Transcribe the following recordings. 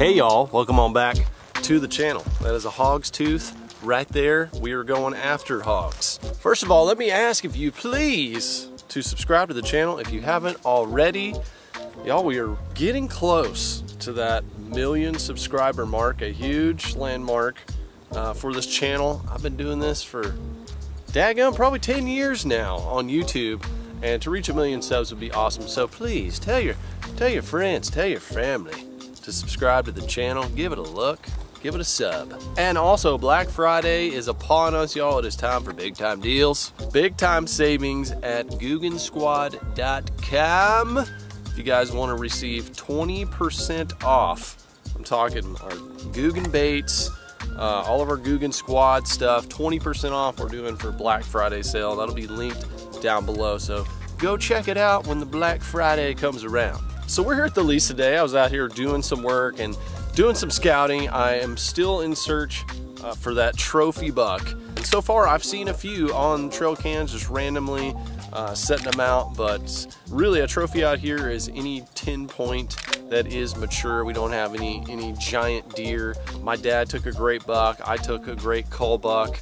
Hey y'all, welcome on back to the channel. That is a hog's tooth right there. We are going after hogs. First of all, let me ask if you please to subscribe to the channel if you haven't already. Y'all, we are getting close to that million subscriber mark, a huge landmark uh, for this channel. I've been doing this for daggum probably 10 years now on YouTube and to reach a million subs would be awesome. So please tell your tell your friends, tell your family to subscribe to the channel, give it a look, give it a sub. And also Black Friday is upon us, y'all. It is time for big time deals. Big time savings at GooganSquad.com. If you guys want to receive 20% off, I'm talking our Googan baits, uh, all of our Googan Squad stuff, 20% off we're doing for Black Friday sale. That'll be linked down below. So go check it out when the Black Friday comes around. So we're here at the lease today. I was out here doing some work and doing some scouting. I am still in search uh, for that trophy buck. And so far I've seen a few on trail cams just randomly uh, setting them out, but really a trophy out here is any 10 point that is mature. We don't have any, any giant deer. My dad took a great buck. I took a great cull buck.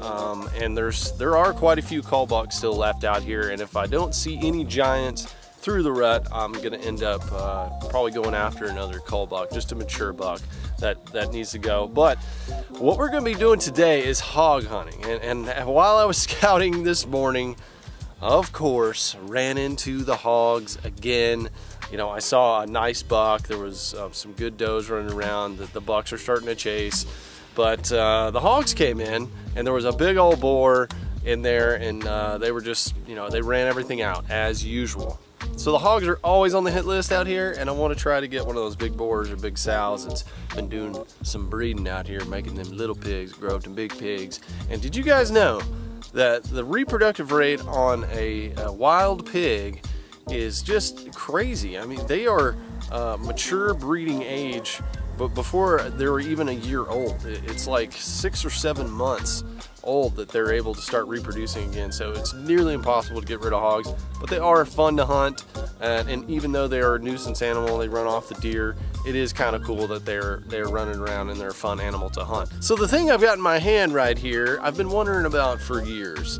Um, and there's there are quite a few cull bucks still left out here. And if I don't see any giants, through the rut, I'm gonna end up uh, probably going after another cull buck, just a mature buck that, that needs to go. But what we're gonna be doing today is hog hunting. And, and while I was scouting this morning, of course, ran into the hogs again. You know, I saw a nice buck. There was uh, some good does running around that the bucks are starting to chase. But uh, the hogs came in and there was a big old boar in there and uh, they were just, you know, they ran everything out as usual. So the hogs are always on the hit list out here and I want to try to get one of those big boars or big sows that's been doing some breeding out here, making them little pigs grow up to big pigs. And did you guys know that the reproductive rate on a, a wild pig is just crazy. I mean, they are uh, mature breeding age, but before they were even a year old. It's like six or seven months old that they're able to start reproducing again. So it's nearly impossible to get rid of hogs, but they are fun to hunt. And, and even though they are a nuisance animal, they run off the deer, it is kind of cool that they're, they're running around and they're a fun animal to hunt. So the thing I've got in my hand right here, I've been wondering about for years.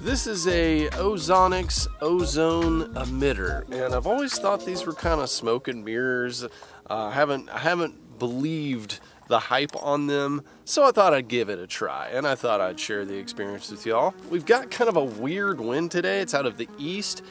This is a Ozonics ozone emitter, and I've always thought these were kind of smoke and mirrors. Uh, I haven't I haven't believed the hype on them, so I thought I'd give it a try, and I thought I'd share the experience with y'all. We've got kind of a weird wind today. It's out of the east,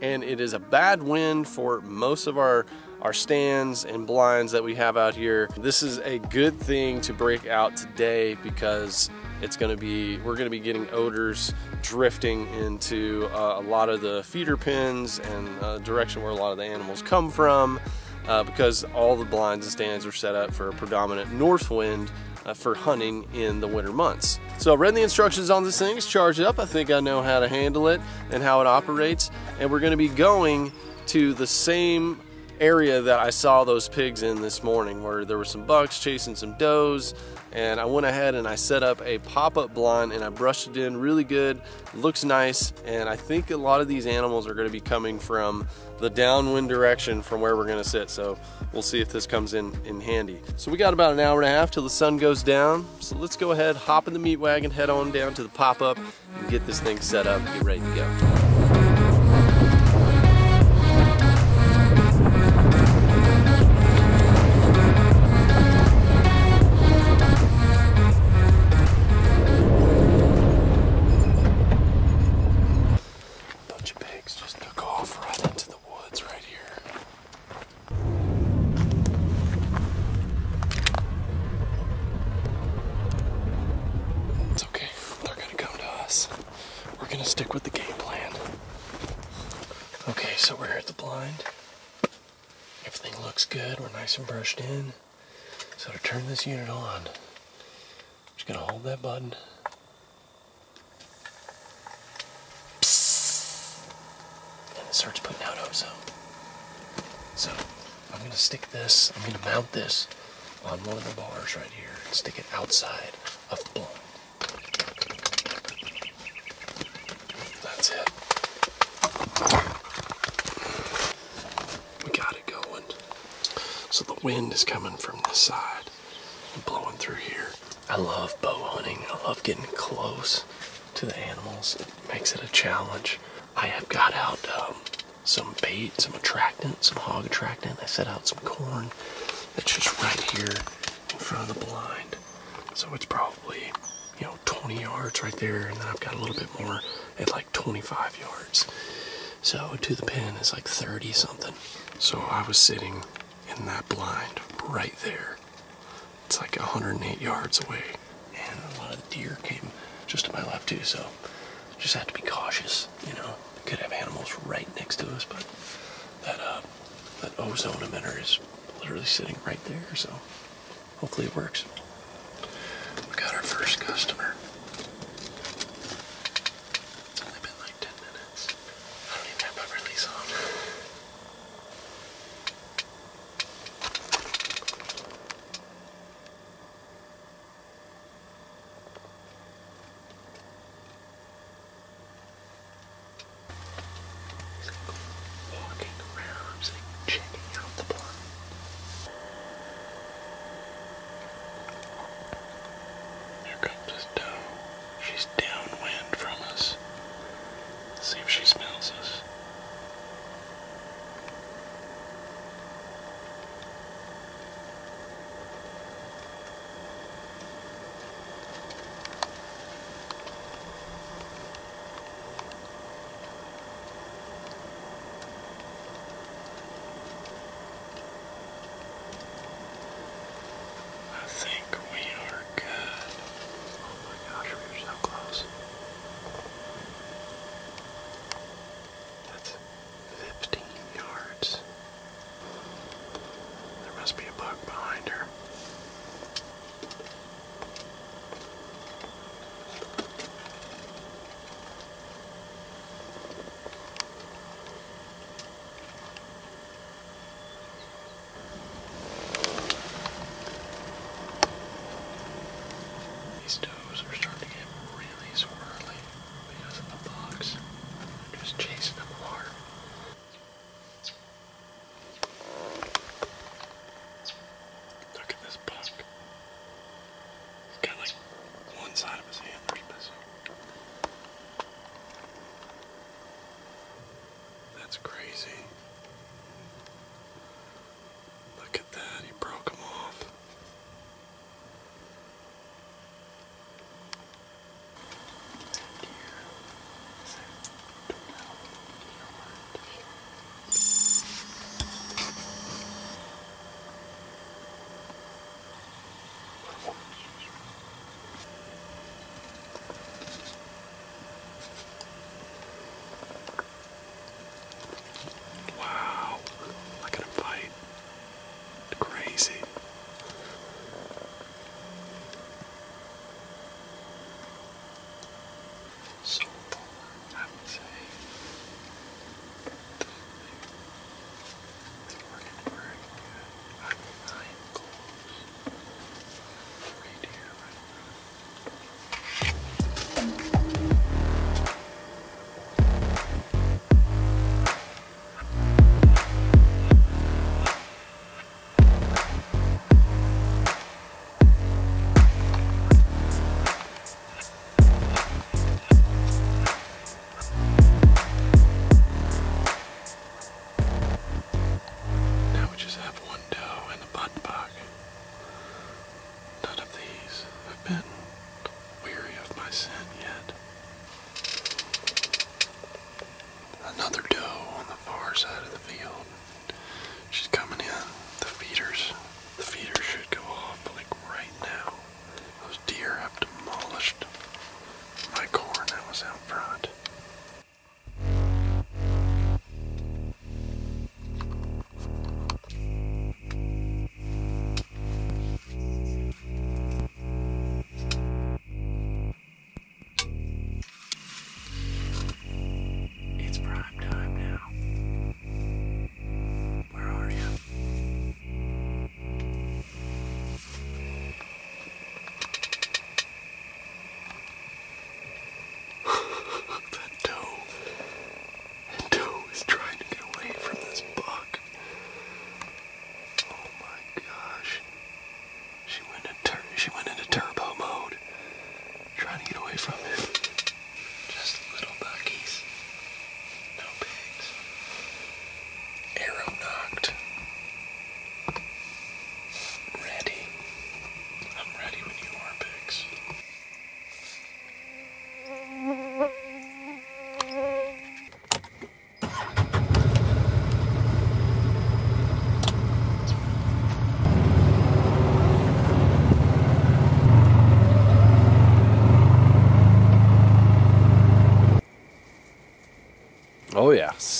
and it is a bad wind for most of our our stands and blinds that we have out here. This is a good thing to break out today because it's going to be we're going to be getting odors drifting into uh, a lot of the feeder pens and uh, direction where a lot of the animals come from uh, because all the blinds and stands are set up for a predominant north wind uh, for hunting in the winter months. So I read the instructions on this thing, it's charged up. I think I know how to handle it and how it operates. And we're gonna be going to the same area that I saw those pigs in this morning where there were some bucks chasing some does and I went ahead and I set up a pop-up blind and I brushed it in really good looks nice and I think a lot of these animals are going to be coming from the downwind direction from where we're going to sit so we'll see if this comes in in handy. So we got about an hour and a half till the sun goes down so let's go ahead hop in the meat wagon head on down to the pop-up and get this thing set up get ready to go nice and brushed in. So to turn this unit on, I'm just gonna hold that button. And it starts putting out ozone. So I'm gonna stick this, I'm gonna mount this on one of the bars right here and stick it outside of the blind. That's it. So the wind is coming from this side and blowing through here. I love bow hunting. I love getting close to the animals. It makes it a challenge. I have got out um, some bait, some attractant, some hog attractant. I set out some corn that's just right here in front of the blind. So it's probably, you know, 20 yards right there, and then I've got a little bit more at like 25 yards. So to the pin is like 30 something. So I was sitting in that blind right there. It's like 108 yards away. And a lot of deer came just to my left too, so just have to be cautious, you know. Could have animals right next to us, but that uh, that ozone emitter is literally sitting right there, so hopefully it works. We got our first customer.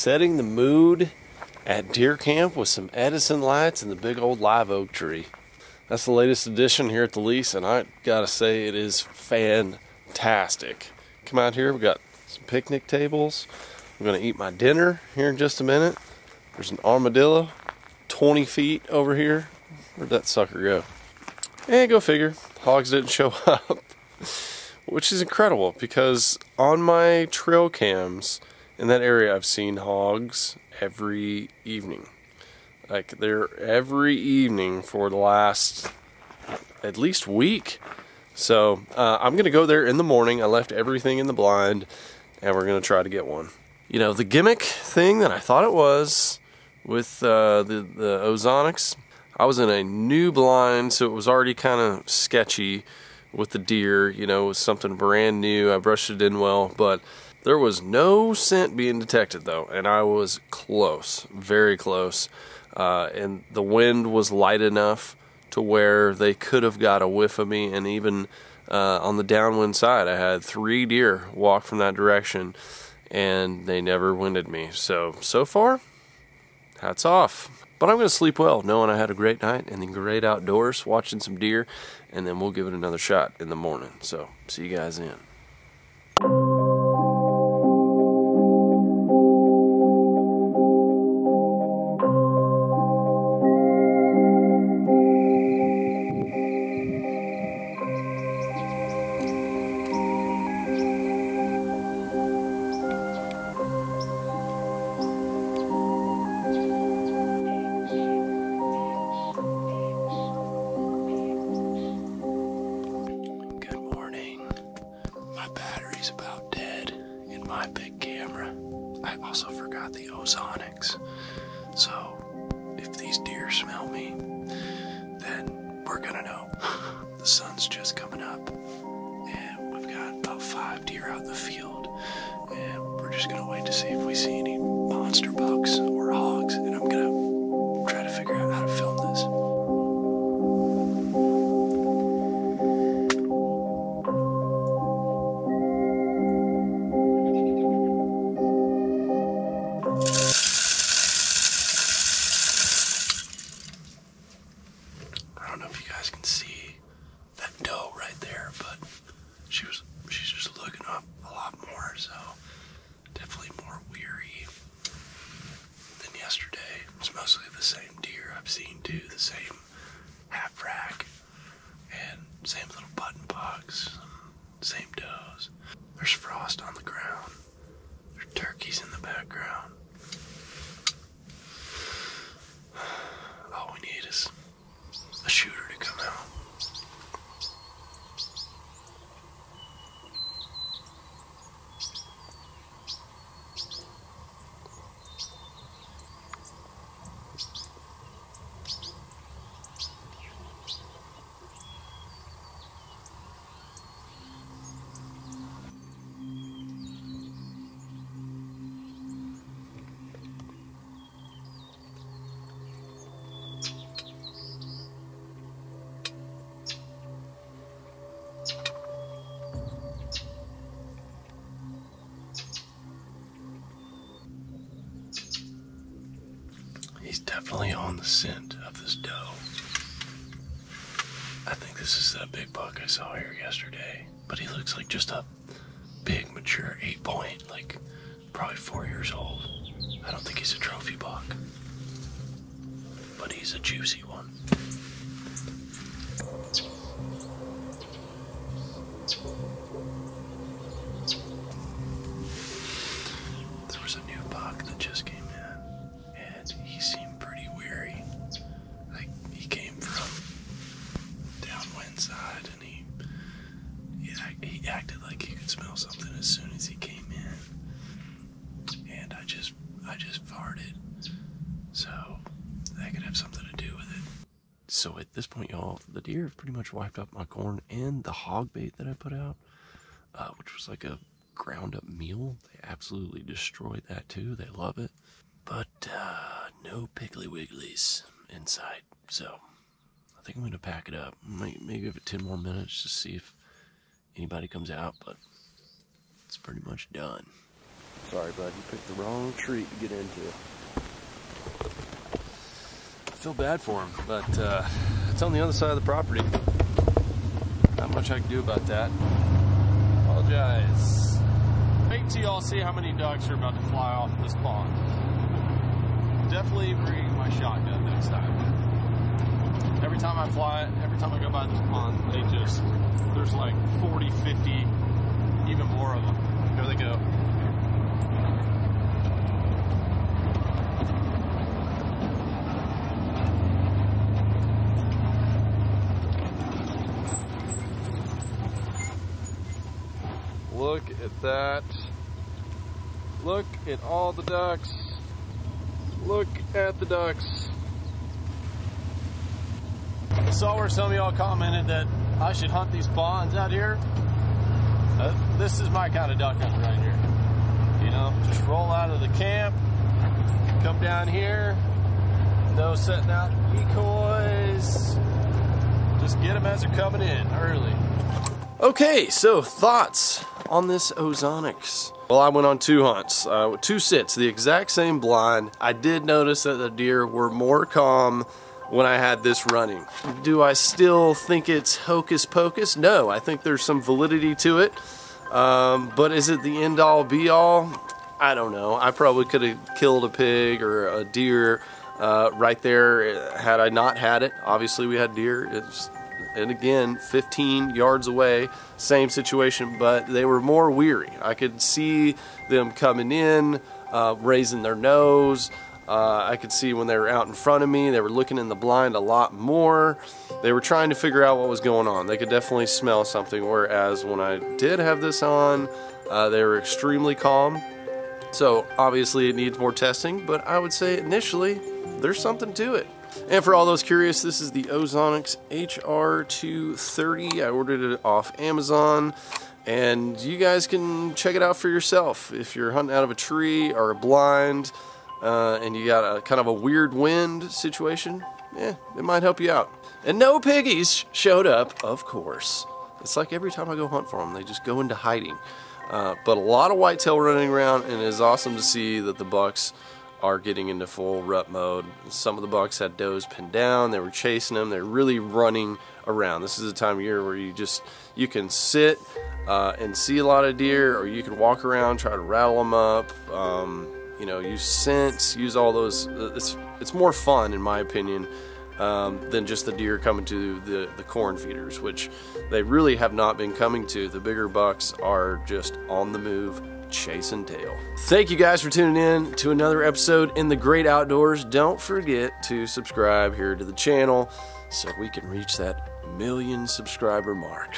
Setting the mood at deer camp with some Edison lights and the big old live oak tree. That's the latest addition here at the lease, and I gotta say it is fantastic. Come out here, we've got some picnic tables. I'm gonna eat my dinner here in just a minute. There's an armadillo, 20 feet over here. Where'd that sucker go? And go figure, hogs didn't show up. Which is incredible because on my trail cams, in that area I've seen hogs every evening. Like they're every evening for the last at least week. So uh, I'm gonna go there in the morning. I left everything in the blind, and we're gonna try to get one. You know the gimmick thing that I thought it was with uh, the the Ozonics. I was in a new blind, so it was already kind of sketchy with the deer. You know, it was something brand new. I brushed it in well, but there was no scent being detected though, and I was close, very close. Uh, and the wind was light enough to where they could have got a whiff of me, and even uh, on the downwind side, I had three deer walk from that direction, and they never winded me. So, so far, hats off. But I'm going to sleep well, knowing I had a great night and the great outdoors, watching some deer, and then we'll give it another shot in the morning. So, see you guys in. So, if these deer smell me, then we're gonna know. the sun's just coming up, and we've got about five deer out in the field, and we're just gonna wait to see if we see any monster bucks or hogs, and I'm gonna try to figure out how to film definitely on the scent of this doe. I think this is that big buck I saw here yesterday, but he looks like just a big, mature eight point, like probably four years old. I don't think he's a trophy buck, but he's a juicy one. At this point, y'all, the deer have pretty much wiped out my corn and the hog bait that I put out, uh, which was like a ground up meal. They absolutely destroyed that too. They love it. But uh, no Piggly Wigglies inside. So I think I'm going to pack it up. Maybe give it 10 more minutes to see if anybody comes out, but it's pretty much done. Sorry, bud, you picked the wrong tree to get into. Feel bad for him, but uh, it's on the other side of the property. Not much I can do about that. Apologize. Wait till y'all see how many ducks are about to fly off this pond. Definitely bring my shotgun next time. Every time I fly, it, every time I go by this pond, they just, there's like 40, 50, even more of them. Here they go. Look at that. Look at all the ducks. Look at the ducks. I saw where some of y'all commented that I should hunt these ponds out here. Uh, this is my kind of duck hunt right here. You know, just roll out of the camp, come down here, no setting out decoys. Just get them as they're coming in early. Okay, so thoughts on this Ozonics? Well, I went on two hunts, uh, two sits, the exact same blind. I did notice that the deer were more calm when I had this running. Do I still think it's hocus pocus? No, I think there's some validity to it. Um, but is it the end all be all? I don't know. I probably could have killed a pig or a deer uh, right there had I not had it. Obviously, we had deer. It's, and again, 15 yards away, same situation, but they were more weary. I could see them coming in, uh, raising their nose. Uh, I could see when they were out in front of me, they were looking in the blind a lot more. They were trying to figure out what was going on. They could definitely smell something, whereas when I did have this on, uh, they were extremely calm. So obviously it needs more testing, but I would say initially there's something to it. And for all those curious, this is the Ozonics HR230. I ordered it off Amazon and you guys can check it out for yourself. If you're hunting out of a tree or a blind, uh, and you got a kind of a weird wind situation, yeah, it might help you out. And no piggies showed up, of course. It's like every time I go hunt for them, they just go into hiding. Uh, but a lot of whitetail running around, and it's awesome to see that the bucks are getting into full rut mode. Some of the bucks had does pinned down. They were chasing them. They're really running around. This is a time of year where you just you can sit uh, and see a lot of deer, or you can walk around, try to rattle them up. Um, you know, use scents, use all those. It's it's more fun, in my opinion, um, than just the deer coming to the the corn feeders, which they really have not been coming to. The bigger bucks are just on the move, chasing tail. Thank you guys for tuning in to another episode in the great outdoors. Don't forget to subscribe here to the channel so we can reach that million subscriber mark.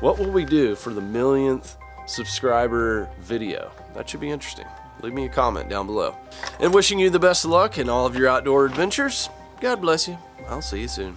What will we do for the millionth subscriber video? That should be interesting leave me a comment down below. And wishing you the best of luck in all of your outdoor adventures. God bless you. I'll see you soon.